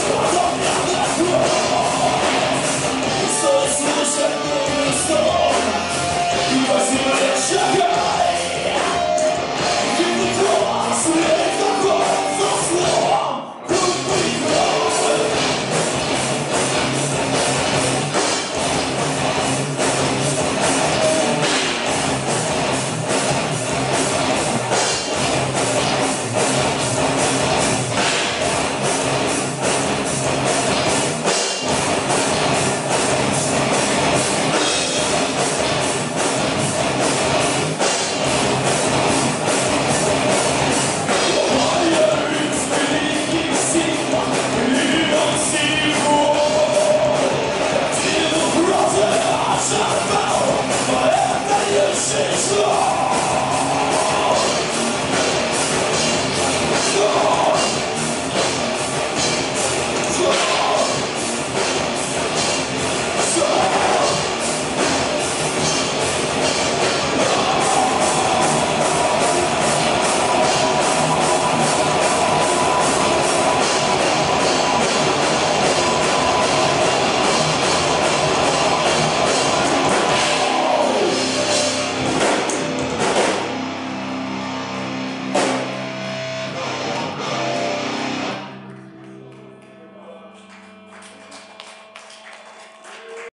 Yes.